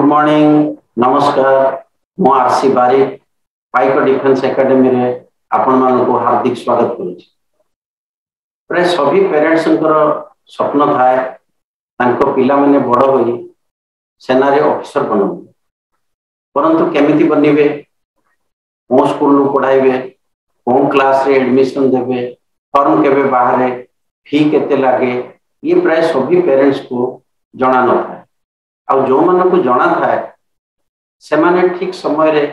Good morning नमस्कार मु RC Barik Paika defence academy आपण मान को हार्दिक स्वागत कर सभी पेरेन्ट्स स्वप्न थाए पाने बड़ हो सेनारे अफिसर बनवे परंतु केमी बनवे मो स्कूल पढ़ाइबे को क्लास रे एडमिशन देवे फर्म के बाहर फी के लगे ये प्राय सभी पेरेन्ट्स को जाना न था जो मान को जना था से माने ठीक समय रे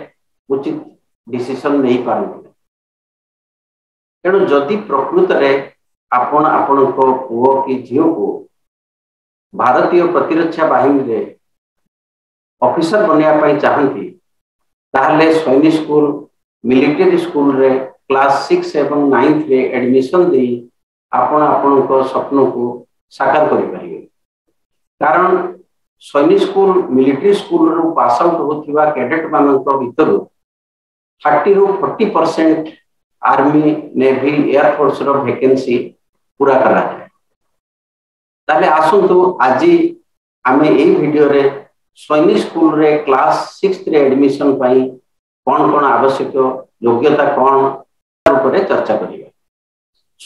उचित डिशन नहीं पार तेणु जदि प्रकृत आपण आपण कि झील को भारतीय प्रतिरक्षा बाहन अफिसर बनवाई चाहती ताहले सैनिक स्कूल मिलिटरी स्कूल रे क्लास सिक्स एवं नाइन्थ एडमिशन दे आपण आपण स्वप्न को साकार करें कारण सैनिक school military school pass out हो कैडेट मान भर थर्टी रु forty percent army navy air force रेकेन्सी पूरा कराए आसतु आज आम यीडियो सैनिक स्कूल रे क्लास सिक्स एडमिशन कौन कौन आवश्यक योग्यता कौन तरह चर्चा कर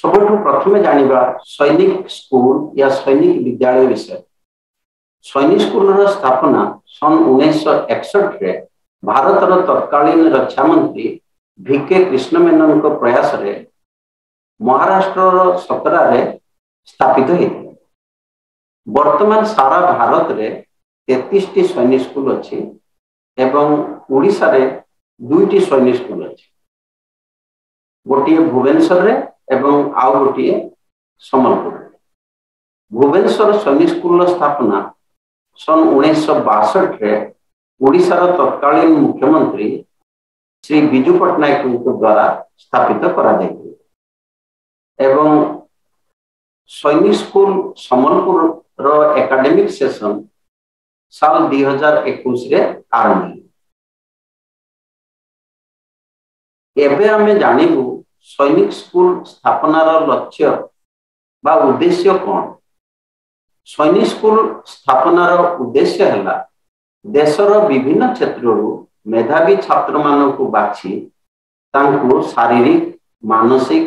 सब प्रथम जानवा सैनिक स्कूल या सैनिक विद्यालय विषय ସୈନିକ ସ୍କୁଲର ସ୍ଥାପନା ସନ୍ ଉଣେଇଶହ ଏକଷଠିରେ ଭାରତର ତତ୍କାଳୀନ ରକ୍ଷା ମନ୍ତ୍ରୀ ଭିକେ କ୍ରିଷ୍ଣ ମେନନଙ୍କ ପ୍ରୟାସରେ ମହାରାଷ୍ଟ୍ରର ସତରାରେ ସ୍ଥାପିତ ହେଇଥିଲା ବର୍ତ୍ତମାନ ସାରା ଭାରତରେ ତେତିଶଟି ସୈନିକ ସ୍କୁଲ ଅଛି ଏବଂ ଓଡ଼ିଶାରେ ଦୁଇଟି ସୈନିକ ସ୍କୁଲ ଅଛି ଗୋଟିଏ ଭୁବନେଶ୍ୱରରେ ଏବଂ ଆଉ ଗୋଟିଏ ସମ୍ବଲପୁରରେ ଭୁବନେଶ୍ୱର ସୈନିକ ସ୍କୁଲର ସ୍ଥାପନା ସନ୍ ଉଣେଇଶହ ବାଷଠିରେ ଓଡ଼ିଶାର ତତ୍କାଳୀନ ମୁଖ୍ୟମନ୍ତ୍ରୀ ଶ୍ରୀ ବିଜୁ ପଟ୍ଟନାୟକଙ୍କ ଦ୍ୱାରା ସ୍ଥାପିତ କରାଯାଇଥିଲେ ଏବଂ ସୈନିକ ସ୍କୁଲ ସମ୍ବଲପୁରର ଏକାଡେମିକ ସେସନ ସାଲ ଦୁଇ ହଜାର ଏକୋଇଶରେ ଆରମ୍ଭ ହେଲା ଏବେ ଆମେ ଜାଣିବୁ ସୈନିକ ସ୍କୁଲ ସ୍ଥାପନାର ଲକ୍ଷ୍ୟ ବା ଉଦ୍ଦେଶ୍ୟ କ'ଣ ସୈନିକ ସ୍କୁଲ ସ୍ଥାପନାର ଉଦ୍ଦେଶ୍ୟ ହେଲା ଦେଶର ବିଭିନ୍ନ କ୍ଷେତ୍ରରୁ ମେଧାବୀ ଛାତ୍ରମାନଙ୍କୁ ବାଛି ତାଙ୍କୁ ଶାରୀରିକ ମାନସିକ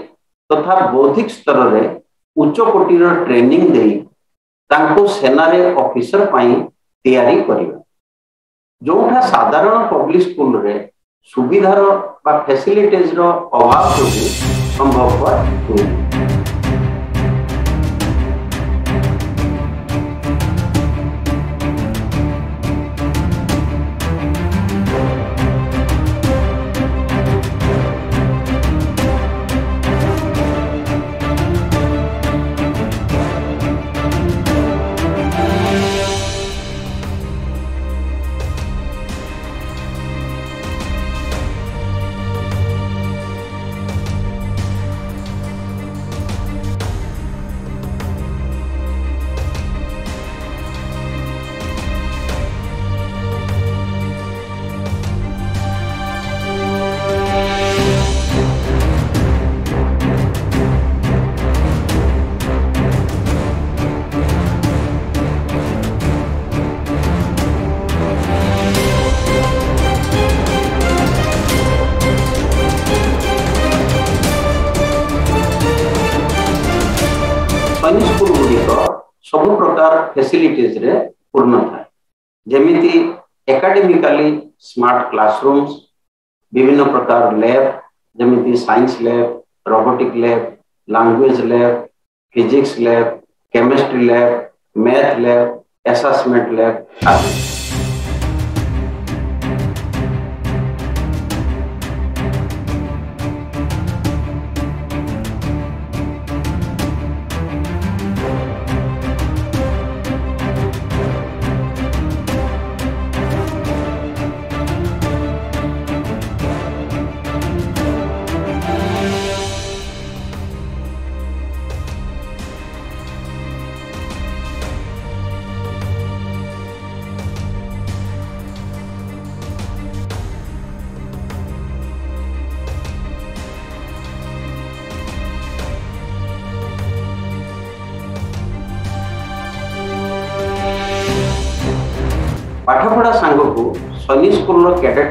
ତଥା ବୌଦ୍ଧିକ ସ୍ତରରେ ଉଚ୍ଚ କୋଟିର ଟ୍ରେନିଂ ଦେଇ ତାଙ୍କୁ ସେନାରେ ଅଫିସର ପାଇଁ ତିଆରି କରିବା ଯେଉଁଟା ସାଧାରଣ ପବ୍ଲିକ ସ୍କୁଲରେ ସୁବିଧାର ବା ଫେସିଲିଟିଜର ଅଭାବ ଯୋଗୁଁ ସମ୍ଭବ ହୁଏ फैसिलिटीज रे पूर्ण था जमी एकाडेमिकली स्मार्ट क्लासरूम्स विभिन्न प्रकार लैब जमी science lab robotic lab language lab physics lab chemistry lab math lab assessment lab आदि কুল্লো ক্যাডেট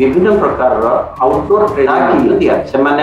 বিভিন্ন প্রকারৰ আউটডৰ প্ৰেগা কি দিয়া সেমানে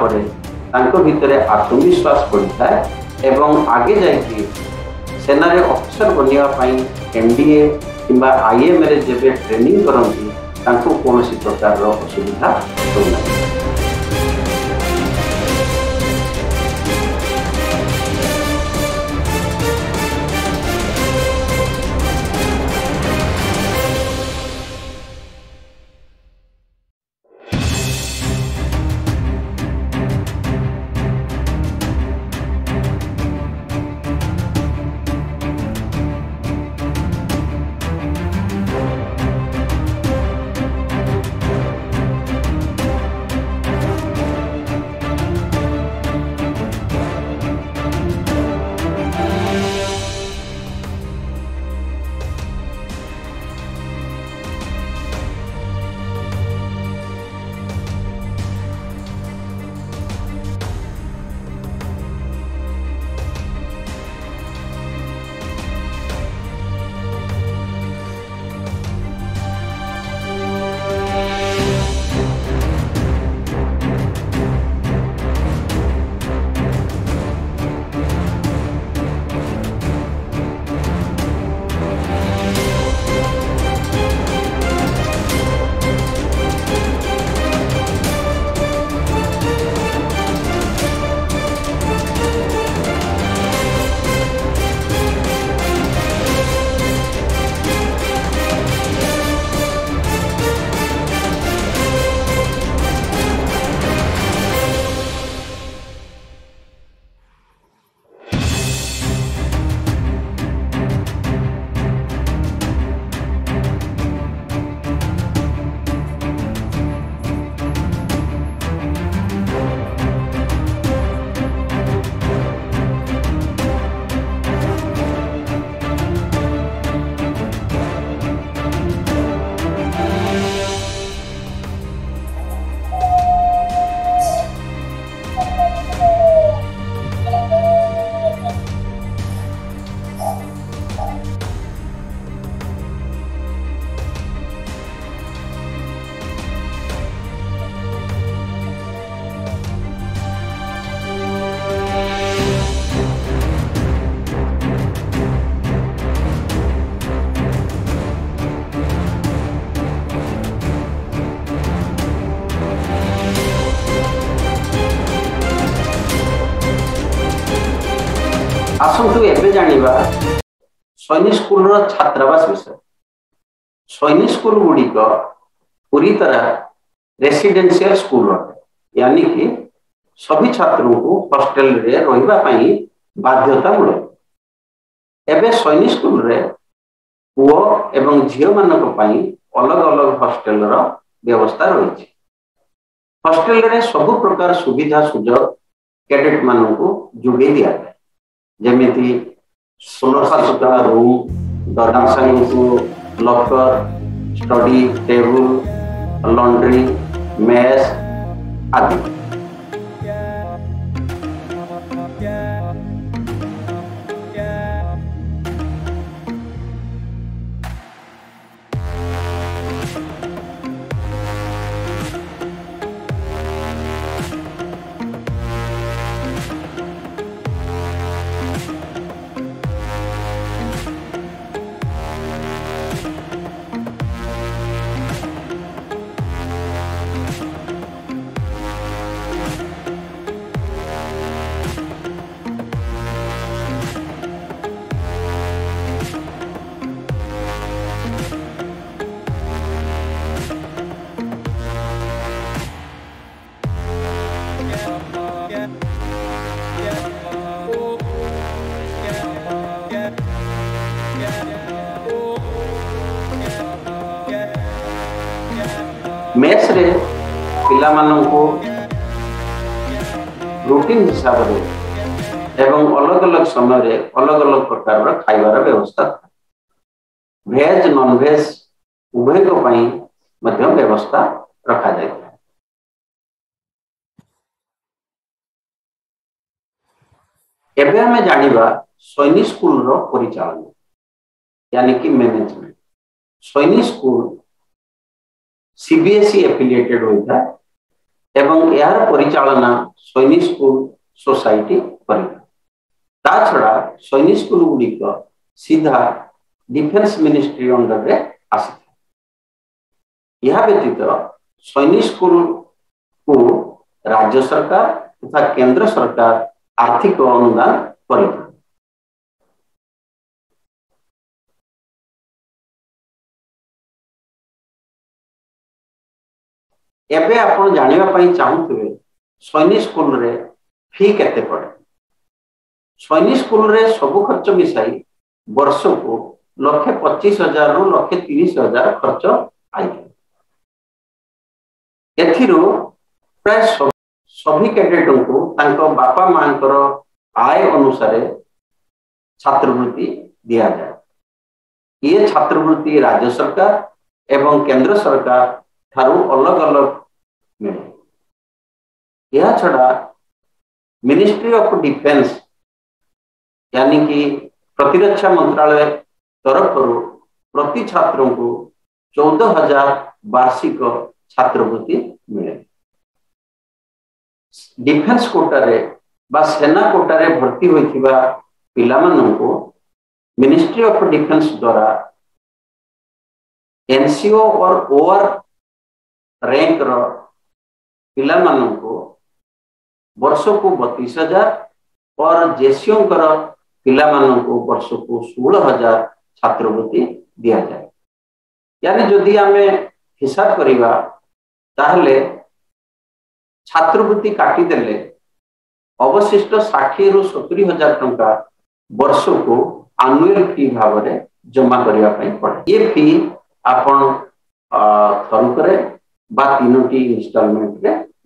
পৰে তাৰক ভিতৰে আত্মবিশ্বাস গঢ়ি થાય আৰু আগৈ যোৱাৰ ক্ষেত্ৰত সেনাৰ অফিচাৰ বনোৱাৰ বাবে এমবিএ কিম্বা আইএমএল যেনে প্ৰেৰ্নিং কৰাৰ সময়ত তাকো কোনসি প্ৰকাৰৰ অসুবিধা হ'ব ସୈନିକ ସ୍କୁଲର ଛାତ୍ରାବାସ ବିଷୟ ସୈନିକ ସ୍କୁଲ ଗୁଡ଼ିକ पूरी तरह रेसिडेंशियल स्कूल अटे यानी कि सभी छात्रों को हॉस्टल रे रही बाध्यतामूलक एवं सैनिक स्कूल रे पुओ एवं झील मानी अलग अलग हॉस्टल रो व्यवस्था रही हॉस्टल रे सब प्रकार सुविधा सुजोग कैडेट मान को जोगे दि जाए जमी सोलह सुद्धा रूम दरगाह locker study table laundry mess आदि মাননক রুটিন হিসাবে এবং অনত ลก সমহরে আলাদা আলাদা প্রকারৰ খাইবার ব্যৱস্থা। ভেজ নন ভেজ উমেত পই মধ্যম ব্যৱস্থা ৰখা হয়। এবে আমি জানিব সয়নি স্কুলৰ পৰিচালনা। মানে কি মেনেজমেন্ট। সয়নি স্কুল CBSE এপিলিটেড হোৱা ଏବଂ ଏହାର ପରିଚାଳନା ସୈନିକ ସ୍କୁଲ ସୋସାଇଟି କରିବ ତା ଛଡ଼ା ସୈନିକ ସ୍କୁଲ ଗୁଡ଼ିକ ସିଧା ଡିଫେନ୍ସ ମିନିଷ୍ଟ୍ରି ଅଣ୍ଡରରେ ଆସିଥାଏ ଏହା ବ୍ୟତୀତ ସୈନିକ ସ୍କୁଲକୁ ରାଜ୍ୟ ସରକାର ତଥା କେନ୍ଦ୍ର ସରକାର ଆର୍ଥିକ ଅନୁଦାନ କରିଥାନ୍ତି एवं आप जानवाई चाहूंगे सैन्य स्कूल फी के पड़े सैन्य स्कूल सब खर्च मिसाई वर्ष को लक्षे पचीस हजार रु लक्षे तीस हजार खर्च आई ए प्राय सभी कैंडेट को बापा मां आय अनुसार छात्रवृत्ति दि जाए ये छात्रवृत्ति राज्य सरकार एवं केंद्र सरकार ठारू अलग अलग यह छड़ा मिनिस्ट्री ऑफ डिफेंस यानी कि प्रतिरक्षा मंत्रालय तरफ प्रति छात्रों को चौदह हजार वार्षिक छात्रवृत्ति मिले डिफेन्स कोटारे बा सेना कोटारे भर्ती होइथिबा पानी मिनिस्ट्री ऑफ डिफेन्स द्वारा एनसीओ और ओआर रैंक पान वर्ष को बतीस हजार और जेसियों पान वर्ष को षोल हजार छात्रवृत्ति दि जाए यानी जदि आम हिसाब करवा छात्रवृत्ति काटिदे अवशिष्ट षाठी रु सतुरी हजार टाइम वर्ष को आनुअल फी भाव जमा करने पड़े ये फी आप थर करे इनमेंट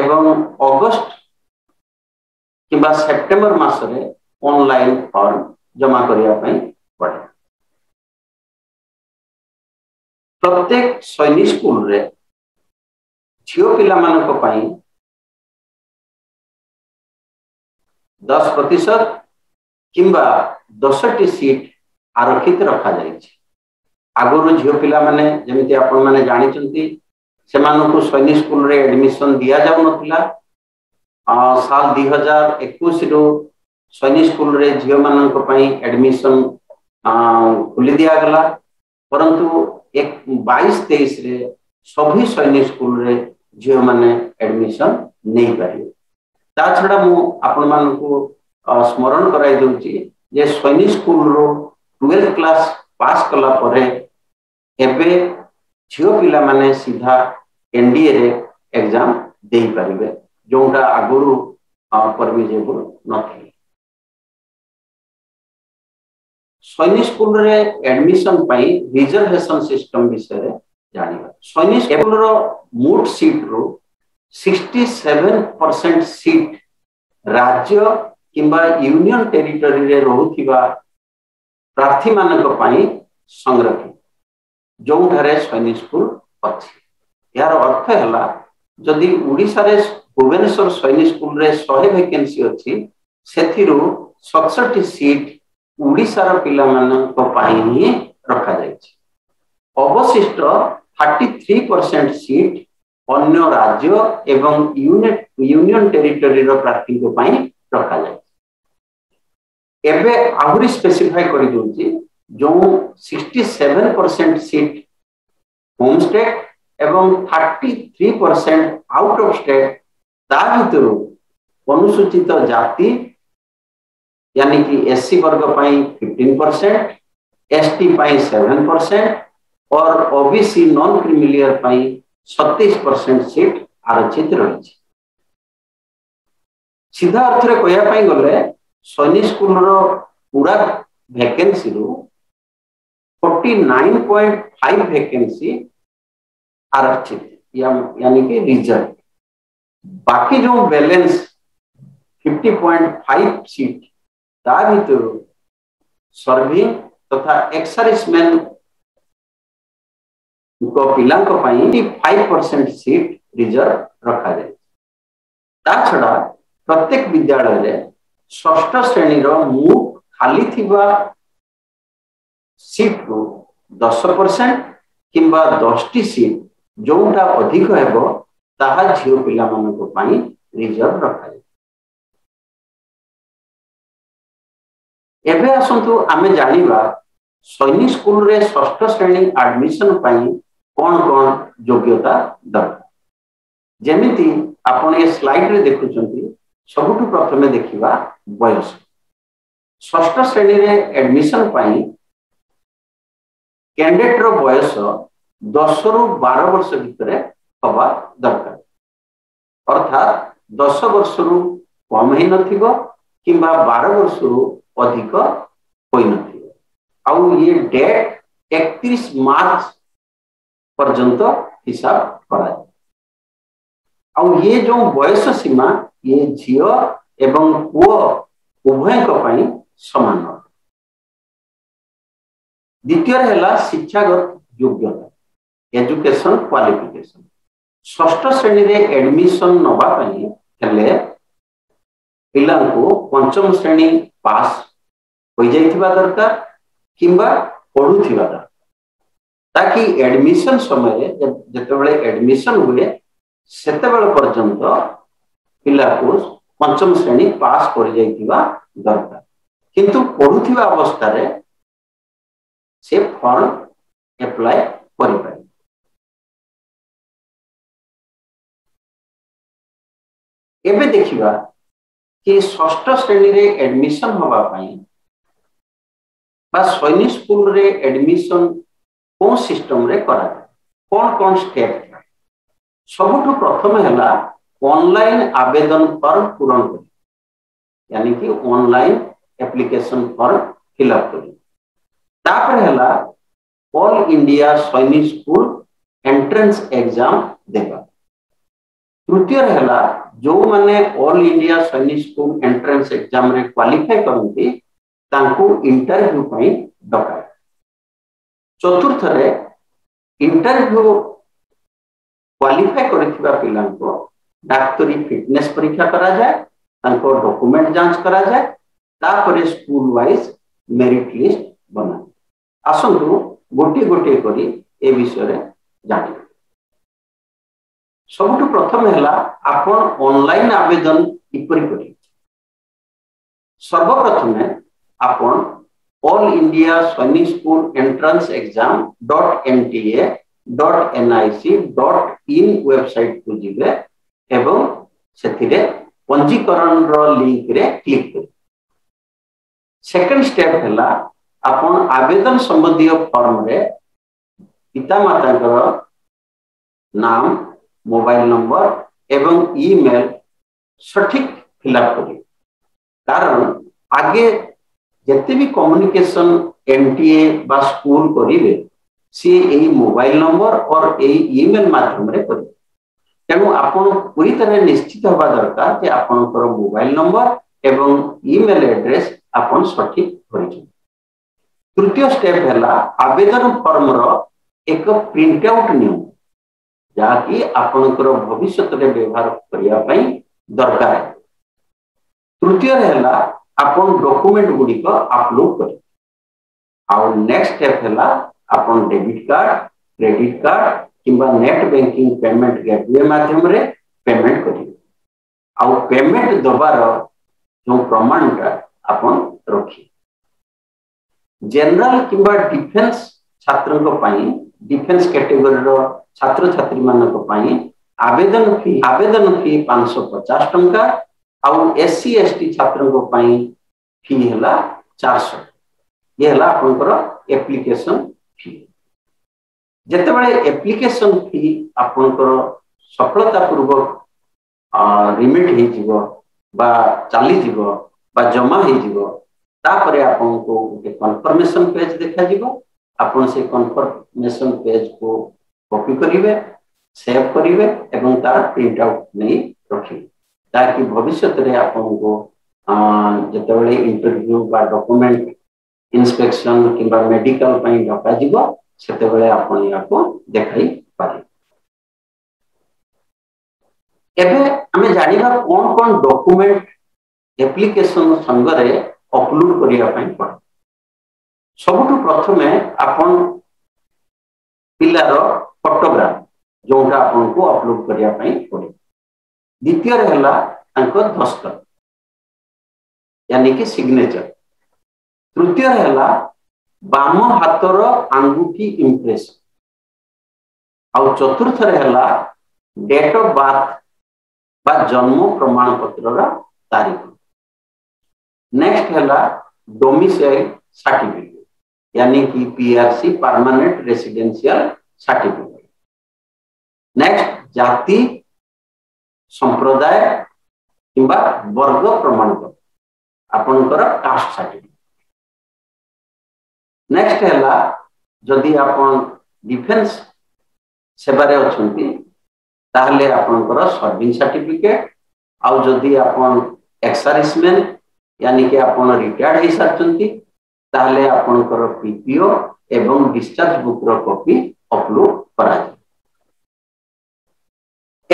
এবং অগস্ট কিংবা সেপ্টেম্বর মাসরে অনলাইন ফর্ମ ଜମା କରିବା ପାଇଁ ପଡ଼େ ପ୍ରତ୍ୟେକ ସୈନିକ ସ୍କୁଲରେ ଝିଅ ପିଲାମାନଙ୍କ ପାଇଁ ଦଶ ପ୍ରତିଶତ କିମ୍ବା ଦଶଟି ସିଟ୍ ଆରକ୍ଷିତ ରଖାଯାଇଛି ଆଗରୁ ଝିଅ ପିଲାମାନେ ଯେମିତି ଆପଣମାନେ ଜାଣିଛନ୍ତି से मानक सैनिक स्कूल एडमिशन दि जा ना साल दि हजार एक सैनिक स्कूल झील मानी एडमिशन खुली दिया गला परंतु एक बैस तेईस सभी सैनिक स्कूल झील मैंने एडमिशन नहीं पारे ता छा मुझे स्मरण कर सैनिक स्कूल रो ट्वेल्थ क्लास पास कला झील पाने सीधा एनडीए रे एग्जाम दे परिबे जोटा आगुरु परमिजेबल नथि सैन्य स्कूल रे एडमिशन रिजर्वेशन सिस्टम विषय स्कूल रो मूट सीट रो 67% सीट राज्य किंबा यूनियन टेरिटरी रे रहुथिबा प्रार्थी मानक पई संरक्षित जोंठारे सैनिक स्कूल अच्छी ଏହାର ଅର୍ଥ ହେଲା ଯଦି ଓଡ଼ିଶାରେ ଭୁବନେଶ୍ୱର ସୈନିକ ସ୍କୁଲରେ ଶହେ ଭେକେନ୍ସି ଅଛି ସେଥିରୁ ସତଷଠି ସିଟ୍ ଓଡ଼ିଶାର ପିଲାମାନଙ୍କ ପାଇଁ ହିଁ ରଖାଯାଇଛି ଅବଶିଷ୍ଟ ଥାର୍ଟି ଥ୍ରୀ ପରସେଣ୍ଟ ସିଟ୍ ଅନ୍ୟ ରାଜ୍ୟ ଏବଂ ୟୁନିୟନ ଟେରିଟୋରିର ପ୍ରାର୍ଥୀଙ୍କ ପାଇଁ ରଖାଯାଇଛି ଏବେ ଆହୁରି ସ୍ପେସିଫାଇ କରିଦେଉଛି ଯେଉଁ sixty seven percent seat home state এবং 33% আউট অফ স্টেট দা বিতুরু অনুসূচিত জাতি অর্থাৎ কি এসসি বর্গ পাই 15% এসটি পাই 7% অর ओबीसी নন ক্রিমিনাল পাই 36% শেয়ারাচিত রহিছে। सिद्धार्थৰে কোয়া পাই গলৰে সনি স্কুলৰ पुरा ভেকেন্সি লো 49.5 ভেকেন্সি आरक्षित या यानी कि रिजर्व बाकी जो बैलेंस 50.5 सीट তার ভিতর স্বরমী তথা এক্সারিসম্যানে উপকিলান্তপায় 5% सीट रिजर्व রাখা দেনা প্রত্যেক বিদ্যালয়লে ষষ্ঠ শ্রেণীর মোট খালি থিবা सीटৰ 10% কিম্বা 10টি सीट जोटा अधिक हम ता झील पा मान रिजर्व रखा एवं आसतु आम जाना सैनिक स्कूल ष्ठ श्रेणी एडमिशन कौन कौन योग्यता दर जमी आप स्लैड्रे देखते सब प्रथम देखा बयस ष्रेणी एडमिशन कैंडेट रयस दस रु बार वर्ष भाई हवा दरकार अर्थात दस वर्ष रु कम ही बार वर्ष रु अधिक ये डेट एक मार्च पर्यत हिसाब करा ये जो बयस सीमा ये झील एवं पुओ उभय सामान द्वित है शिक्षागत योग्यता एजुकेशन क्वालिफिकेशन षष्ठ श्रेणी एडमिसन नै पंचम श्रेणी पास हुन्छ पढुवा ताकि एडमिशन समय जति एडमिसन हेतब पर्यन्त पहिलाको पंचम श्रेणी पास गरिदि दरकार कि पढुवा अवस्था अप्लाय गरेको ଏବେ ଦେଖିବା କି ଷଷ୍ଠ ଶ୍ରେଣୀରେ ଆଡମିସନ ହେବା ପାଇଁ ବା ସୈନିକ ସ୍କୁଲରେ ଆଡମିସନ କୋଉ ସିଷ୍ଟମରେ କରାଯାଏ କ'ଣ କ'ଣ ଷ୍ଟେପ୍ ଥାଏ ସବୁଠୁ ପ୍ରଥମେ ହେଲା ଅନଲାଇନ ଆବେଦନ ଫର୍ମ ପୂରଣ କରିବା यानी कि ऑनलाइन एप्लीकेशन फॉर्म फिलअप कर है ऑल इंडिया सैनिक स्कूल एंट्रेंस एग्जाम देवा तृतीय रहा जो मैंने ऑल इंडिया सैनिक स्कूल एंट्रेंस एग्जाम क्वालिफाई करते इंटरव्यू पाई डकाए चतुर्थ इंटरव्यू क्वालिफाई कर पिला डाक्तरी फिटनेस परीक्षा कराए डॉक्यूमेंट जांच जाए तापर स्कूल वाइज मेरिट लिस्ट बनाए आसतु गोटे गोटे कर विषय जाना ସବୁଠୁ ପ୍ରଥମେ ହେଲା ଆପଣ ଅନଲାଇନ ଆବେଦନ କିପରି କରିବେ ସର୍ବପ୍ରଥମେ ଆପଣ all India Sainik school entrance exam dot N T A dot NIC dot in ୱେବସାଇଟକୁ ଯିବେ ଏବଂ ସେଥିରେ ପଞ୍ଜୀକରଣର ଲିଙ୍କରେ କ୍ଲିକ୍ କରିବେ ସେକେଣ୍ଡ ଷ୍ଟେପ୍ ହେଲା ଆପଣ ଆବେଦନ ସମ୍ବନ୍ଧୀୟ ଫର୍ମରେ ପିତାମାତାଙ୍କର ନାମ মোবাইল নম্বর এবং ইমেল সঠিক ফিল আপ করি কারণ আগে যেতে বি কমিউনিকেশন এনটিএ বা স্কুল করিবে সি এই মোবাইল নম্বর অর এই ইমেল মাধ্যমে করিবে তেমন আপনার পুরী তাহলে নিশ্চিত হওয়া দরকার যে আপনার মোবাইল নম্বর এবং ইমেল আড্রেস আপনার সঠিক ধরিছেন তৃতীয় স্টেপ হল আবেদন ফর্মর এক প্রিন্ট আউট নিউ जहां भविष्य में व्यवहार करने दरकार तृतीय डॉक्यूमेंट गुड़िक अपलोड कर नेक्स्ट स्टेप है डेबिट कार्ड क्रेडिट कार्ड किंबा नेट बैंकिंग पेमेंट गेटवे मध्यम पेमेंट करेमेंट दबार जो प्रमाण आप रखिए जनरल डिफेंस छात्र डिफेन्स कैटेगोरी छात्र छात्री मान आवेदन फी आवेदन फी पांच पचास एस सी एस टी छात्र फी है चार ये है एप्लिकेसन फी जब एप्लिकेसन फी आप सफलता पूर्वक रिमिट हो चली जमा हो आपको कनफर्मेसन पेज देखा आप कन्फर्मेशन पेज को কপি করবে সেভ করবে এবং তা প্রিন্ট আউট নেই রখিবে তাকি ভবিষ্যতরে আপনাকে যেতবে ইন্টরভিউ বা ডকুমেন্ট ইন্সপেকশন কিংবা মেডিকাল পাই ডকা যাব সেতবে আপনি ইয়াকু দেখাই পারিবে এবে আমি জানিবা কোন কোন ডকুমেন্ট এপ্লিকেশন সঙ্গে অপলোড করিয়া পাই পড়ে সবুঠু প্রথমে আপন পিলার ଫଟୋଗ୍ରାଫ ଯୋଉଟା आपलोड करने पड़े ପାଇଁ दस्त यानी कि सिग्नेचर तृतीय बाम हाथ रंगुठी इम्प्रेस आउ चतुर्थ है डेट अफ बार्थ बा जन्म प्रमाण पत्र तारीख नेक्स्ट है डोमिसाइल सर्टिफिकेट यानी कि PRC permanent residential certificate next ଜାତି ସମ୍ପ୍ରଦାୟ କିମ୍ବା ବର୍ଗ ପ୍ରମାଣିତ ଆପଣଙ୍କର କାଷ୍ଟ ସାର୍ଟିଫିକେଟ ନେକ୍ସଟ ହେଲା ଯଦି ଆପଣ ଡିଫେନ୍ସ ସେବାରେ ଅଛନ୍ତି ତାହେଲେ ଆପଣଙ୍କର ସର୍ଭିଂ ସାର୍ଟିଫିକେଟ ଆଉ ଯଦି ଆପଣ ଏକ୍ସସର୍ଭିସମ୍ୟାନ୍ ୟାନିକି ଆପଣ ରିଟାୟାର୍ଡ ହେଇସାରିଛନ୍ତି ତାହେଲେ ଆପଣଙ୍କର ପିପିଓ ଏବଂ ଡିସଚାର୍ଜ ବୁକ୍ର କପି ଅପଲୋଡ କରାଯିବ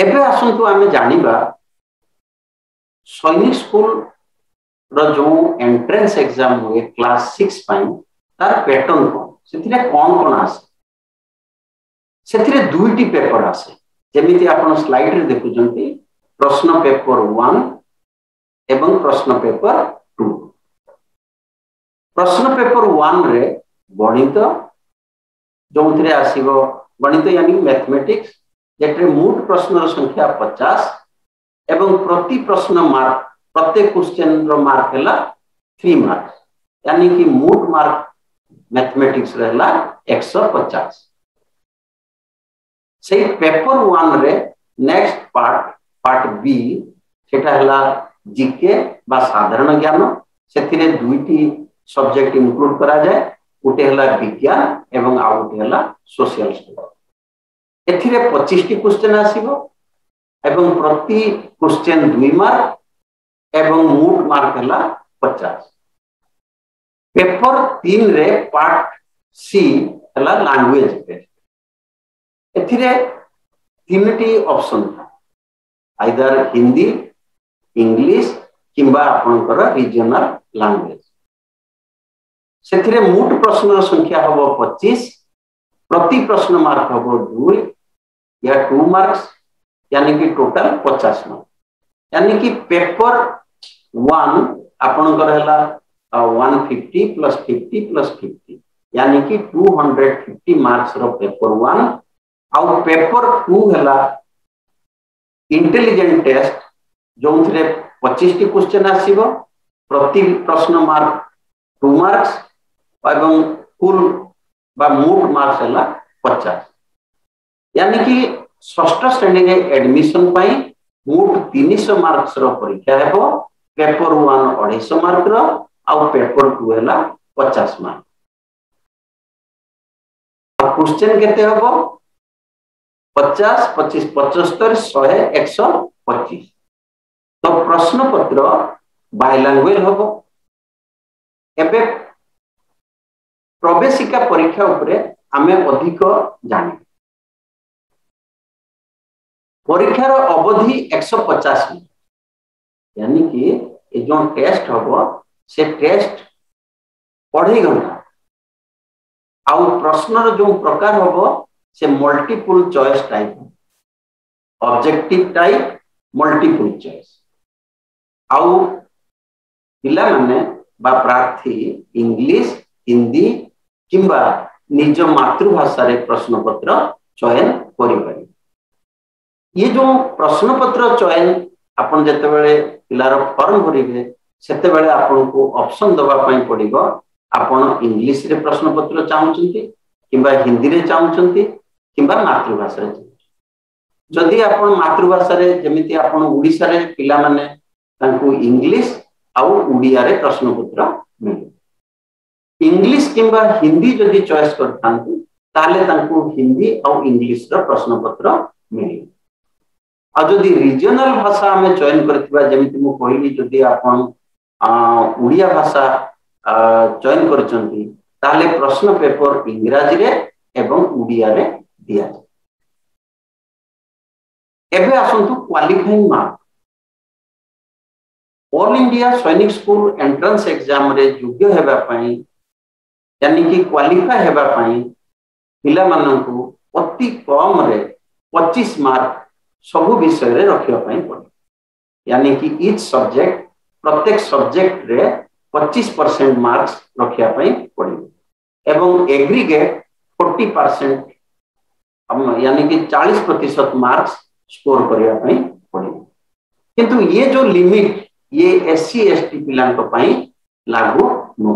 ଏବେ ଆସନ୍ତୁ ଆମେ ଜାଣିବା ସୈନିକ ସ୍କୁଲର ଯୋଉ ଏଣ୍ଟ୍ରାନ୍ସ ଏକ୍ଜାମ ହୁଏ କ୍ଲାସ ସିକ୍ସ ପାଇଁ ତାର ପ୍ୟାଟର୍ନ କ'ଣ ସେଥିରେ କ'ଣ କ'ଣ ଆସେ ସେଥିରେ ଦୁଇଟି ପେପର ଆସେ ଯେମିତି ଆପଣ ସ୍ଲାଇଡରେ ଦେଖୁଛନ୍ତି ପ୍ରଶ୍ନ ପେପର ୱାନ୍ ଏବଂ ପ୍ରଶ୍ନ ପେପର ଟୁ ପ୍ରଶ୍ନ ପେପର ୱାନ୍ରେ ଗଣିତ ଯେଉଁଥିରେ ଆସିବ ଗଣିତ ୟାନି ମ୍ୟାଥମେଟିକ୍ସ જેટલે મૂળ પ્રશ્નર સંખ્યા પચાસ એવં પ્રતિ પ્રશ્ન માર્ક પ્રત્યેક ક્વેશ્ચનર ମାର୍କ ହେଲା થ્રી માર્ક યાની કે મૂળ માર્ક मैथमेटिक्स ଏକଶହ ପଚାଶ ସେଇ पेपर 1 रे नेक्स्ट पार्ट पार्ट बी সেটা হলা জিকে বা সাধারণ জ্ঞান সেতিরে দুইটি সাবজেক্ট ইনক্লুড করা যায় ওটে হলা বিজ্ঞান এবং আউটে হলা সোশ্যাল স্টাডিজ ଏଥିରେ ପଚିଶଟି କୋଶ୍ଚେନ୍ ଆସିବ ଏବଂ ପ୍ରତି କୋଶ୍ଚେନ୍ ଦୁଇ ମାର୍କ ଏବଂ ମୁଟ ମାର୍କ ହେଲା ପଚାଶ ପେପର ତିନିରେ ପାର୍ଟ ସି ହେଲା ଲାଙ୍ଗୁଏଜ ଟେଷ୍ଟ ଏଥିରେ ତିନିଟି ଅପସନ ଥାଏ ଆଇଦର ହିନ୍ଦୀ ଇଂଲିଶ କିମ୍ବା ଆପଣଙ୍କର ରିଜିଓନାଲ ଲାଙ୍ଗୁଏଜ ସେଥିରେ ମୁଟ ପ୍ରଶ୍ନର ସଂଖ୍ୟା ହେବ ପଚିଶ ପ୍ରତି ପ୍ରଶ୍ନ ମାର୍କ ହେବ ଦୁଇ या टू मार्क्स यानी कि टोटल पचास मार्क्स यानी कि पेपर वन आपण ହେଲା one fifty plus fifty plus fifty यानी कि two hundred fifty marks paper one आउ पेपर टू है इंटेलिजेंट टेस्ट जो थे पचीस टी क्वेश्चन आसव प्रति प्रश्न मार्क टू मार्क्स एवं फुल मोट मार्क्स है पचास यानी कि ष्ठ श्रेणी एडमिशन मोट तीन शह मार्क्स रीक्षा हम पेपर वन अढ़ मार्क रेपर टू है पचास मार्क क्वेश्चन के पचास पचीस पचस्तर शहे एकश पचीस तो प्रश्न पत्र बैलांगुएज हम प्रवेशिका परीक्षा उपरे आमे अधिक जानी পরীক্ষার অবধি একশো পচাশ মিনিট यानी कि ये जो टेस्ट हम से टेस्ट अढ़े घंटा आउ प्रश्नर जो प्रकार हम से multiple choice type objective type multiple choice आउ पिला माने बा प्रार्थी इंग्लिश हिंदी किंबा निज मातृभाषा रे प्रश्न पत्र चयन करि ଇଏ ଯୋଉ ପ୍ରଶ୍ନପତ୍ର ଚଏନ୍ ଆପଣ ଯେତେବେଳେ ପିଲାର ଫର୍ମ ଭରିବେ ସେତେବେଳେ ଆପଣଙ୍କୁ ଅପସନ୍ ଦବା ପାଇଁ ପଡିବ ଆପଣ ଇଂଲିଶରେ ପ୍ରଶ୍ନପତ୍ର ଚାହୁଁଛନ୍ତି କିମ୍ବା ହିନ୍ଦୀରେ ଚାହୁଁଛନ୍ତି କିମ୍ବା ମାତୃଭାଷାରେ ଚାହୁଁଛନ୍ତି ଯଦି ଆପଣ ମାତୃଭାଷାରେ ଯେମିତି ଆପଣ ଓଡ଼ିଶାରେ ପିଲାମାନେ ତାଙ୍କୁ ଇଂଲିଶ ଆଉ ଓଡ଼ିଆରେ ପ୍ରଶ୍ନପତ୍ର ମିଳିବ ଇଂଲିଶ କିମ୍ବା ହିନ୍ଦୀ ଯଦି ଚଏସ୍ କରିଥାନ୍ତି ତାହେଲେ ତାଙ୍କୁ ହିନ୍ଦୀ ଆଉ ଇଂଲିଶର ପ୍ରଶ୍ନପତ୍ର ମିଳିବ ଆଉ ଯଦି ରିଜିଓନାଲ ଭାଷା ଆମେ ଚୟନ କରିଥିବା ଯେମିତି ମୁଁ କହିଲି ଯଦି ଆପଣ ଓଡ଼ିଆ ଭାଷା ଚୟନ କରିଛନ୍ତି ତାହେଲେ ପ୍ରଶ୍ନ ପେପର ଇଂରାଜୀରେ ଏବଂ ଓଡ଼ିଆରେ ଦିଆଯାଏ ଏବେ ଆସନ୍ତୁ qualifying mark all India Sainik school entrance ଏକ୍ଜାମରେ ଯୋଗ୍ୟ ହେବା ପାଇଁ ଯାନିକି କ୍ୱାଲିଫାଏ ହେବା ପାଇଁ ପିଲାମାନଙ୍କୁ ଅତି କମ୍ରେ ପଚିଶ ମାର୍କ সবো বিষয় রে রাখিয়া পই মানে কি ইচ সাবজেক্ট প্রত্যেক সাবজেক্ট রে 25% মার্কস রাখিয়া পই এবং এগ্রিগেট 40% আম মানে কি 40% মার্কস স্কোর করিয়া পই কিন্তু এ যে লিমিট এ এস সি এস টি পিলানতো পই লাগবো নউ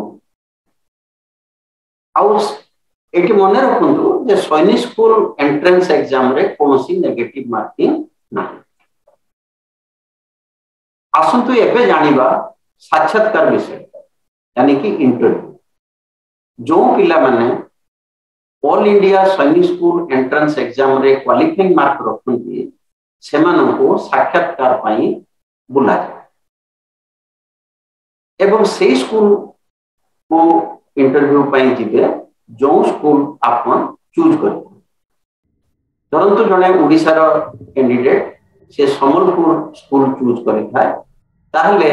আউস तो, तो ये मन रखे सैनिक स्कूल एंट्रेंस एग्जाम रे कौन नेगेटिव मार्किंग ना आसतु जानवा साक्षात्कार विषय यानी कि इंटरव्यू जो पाने all India Sainik school entrance exam रे क्वालिफाइंग मार्क रखती से मानको साक्षात्कार बुल जाए से स्कूल को इंटरव्यू पाई जी ଯୋଉ ସ୍କୁଲ ଆପଣ ଚୁଜ୍ କରିବେ ଧରନ୍ତୁ ଜଣେ ଓଡ଼ିଶାର କ୍ୟାଣ୍ଡିଡେଟ୍ ସେ ସମ୍ବଲପୁର ସ୍କୁଲ ଚୁଜ୍ କରିଥାଏ ତାହେଲେ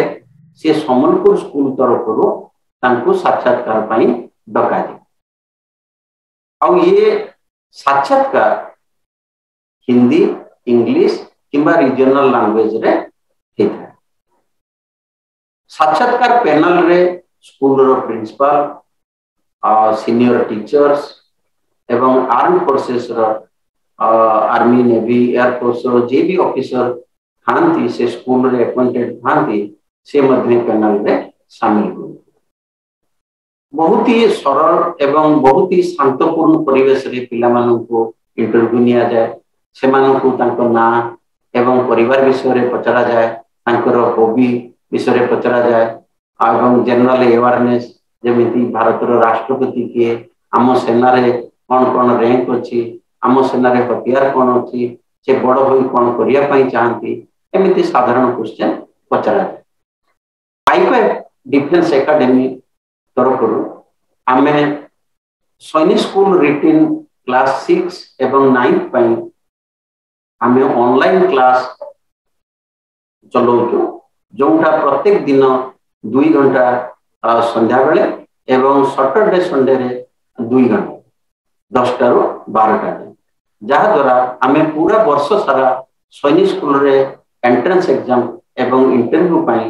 ସେ ସମ୍ବଲପୁର ସ୍କୁଲ ତରଫରୁ ତାଙ୍କୁ ସାକ୍ଷାତକାର ପାଇଁ ଡକାଯାଏ ଆଉ ଇଏ ସାକ୍ଷାତକାର ହିନ୍ଦୀ ଇଂଲିଶ କିମ୍ବା ରିଜିଓନାଲ ଲାଙ୍ଗୁଏଜରେ ହେଇଥାଏ ସାକ୍ଷାତକାର ପ୍ୟାନେଲରେ ସ୍କୁଲର ପ୍ରିନ୍ସିପାଲ सीनियर टीचर्स एवं arm forces army navy air force जे भी अफिसर था स्कूल एपॉइंटेड था पैनल सामिल हो बहुत ही सरल एवं बहुत ही शांतपूर्ण परेश इंटरव्यू नि जाए से ना परिवार विषय पचरा जाए हबी विषय पचरा जाए जेनेल एवारने ଯେମିତି ଭାରତର ରାଷ୍ଟ୍ରପତି କିଏ ଆମ ସେନାରେ କ'ଣ କ'ଣ ରେଙ୍କ ଅଛି ଆମ ସେନାରେ ହତିଆର କ'ଣ ଅଛି ସେ ବଡ଼ ହୋଇ କ'ଣ କରିବା ପାଇଁ ଚାହାନ୍ତି ଏମିତି ସାଧାରଣ କ୍ୱେଶ୍ଚେନ୍ ପଚରାଯାଏ ଆଇପେଡ୍ ଡିଫେନ୍ସ ଏକାଡେମୀ ତରଫରୁ ଆମେ Sainik school written class six ଏବଂ ନାଇନ୍ଥ ପାଇଁ ଆମେ ଅନଲାଇନ୍ କ୍ଲାସ୍ ଚଲଉଛୁ ଯୋଉଟା ପ୍ରତ୍ୟେକ ଦିନ ଦୁଇ ଘଣ୍ଟା ସନ୍ଧ୍ୟାବେଳେ ଏବଂ ସଟରଡେ ସନ୍ଡେରେ ଦୁଇ ଘଣ୍ଟା ଦଶଟାରୁ ବାରଟା ଯାଏଁ ଯାହାଦ୍ୱାରା ଆମେ ପୁରା ବର୍ଷ ସାରା ସୈନିକ ସ୍କୁଲରେ ଏଣ୍ଟ୍ରାନ୍ସ ଏକ୍ଜାମ ଏବଂ ଇଣ୍ଟରଭ୍ୟୁ ପାଇଁ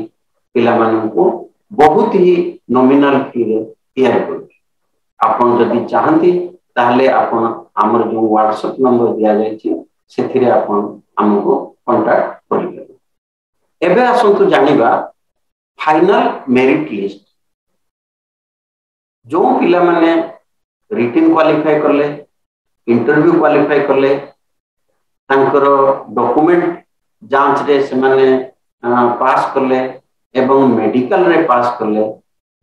ପିଲାମାନଙ୍କୁ ବହୁତ ହି ନୋମିନାଲ ଫିରେ ତିଆରି କରୁଛୁ ଆପଣ ଯଦି ଚାହାନ୍ତି ତାହେଲେ ଆପଣ ଆମର ଯେଉଁ ହ୍ୱାଟ୍ସଆପ ନମ୍ବର ଦିଆଯାଇଛି ସେଥିରେ ଆପଣ ଆମକୁ କଣ୍ଟାକ୍ଟ କରିପାରିବେ ଏବେ ଆସନ୍ତୁ ଜାଣିବା ଫାଇନାଲ ମେରିଟ୍ ଲିଷ୍ଟ जो पे रिटर्न क्वाफाए कले इंटरव्यू क्वाफाए कले डकुमेंट जांच रे से माने पास कले एवं मेडिकल रे पास कले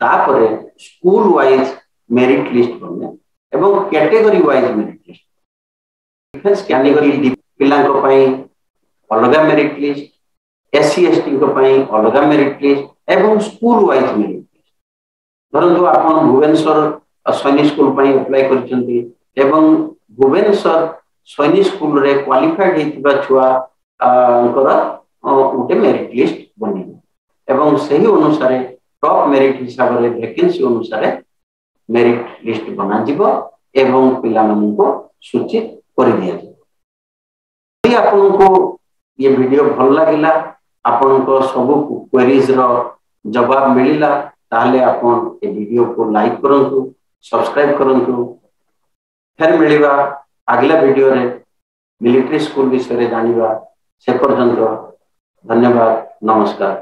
तापरे स्कूल वाइज मेरिट लिस्ट बने एवं category wise merit list defence category पिला अलग merit list S C S T अलग मेरिट लिस्ट एवं स्कूल वाइज मेरिट પરંતુ આપણો ગુવેનસર સૈની સ્કૂલ પર એપ્લાય કરતંડી અને ગુવેનસર સૈની સ્કૂલ રે ક્વોલિફાઈડ હી થા છુઆ ઓંકોરા ઓપોટે મેરિટ લિસ્ટ બનઈ ગયું અને સહી અનુસાર ટૉપ મેરિટ હિસાબો રે વેકેન્સી અનુસાર મેરિટ લિસ્ટ બનાજીબો અને પિલાન મુનકો સુચિત કરી દેજો જો આપણકો યે વિડિયો ભલ લાગિલા આપણકો સબકુ ક્વેરીઝ રો જવાબ મિલિલા ତାହେଲେ ଆପଣ ଏ ଭିଡ଼ିଓକୁ ଲାଇକ୍ କରନ୍ତୁ ସବସ୍କ୍ରାଇବ୍ କରନ୍ତୁ ଫେର ମିଳିବା ଆଗଲା ଭିଡ଼ିଓରେ ମିଲିଟାରୀ ସ୍କୁଲ ବିଷୟରେ ଜାଣିବା ସେ ପର୍ଯ୍ୟନ୍ତ ଧନ୍ୟବାଦ ନମସ୍କାର